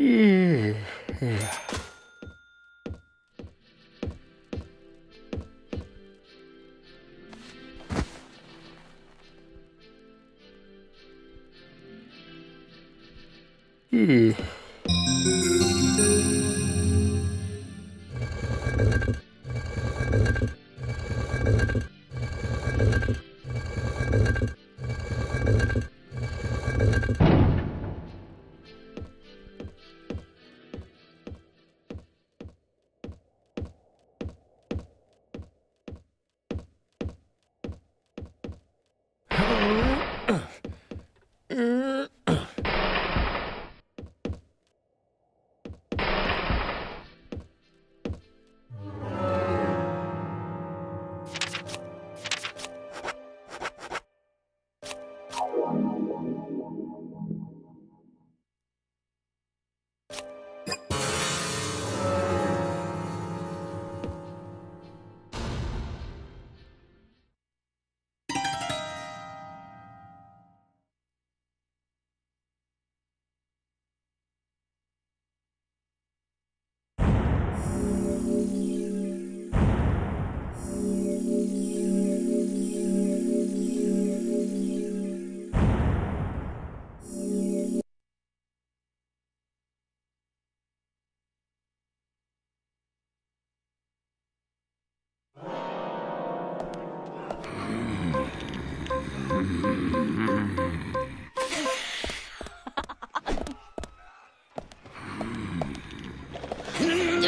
Yeah. Yeah. Hmm.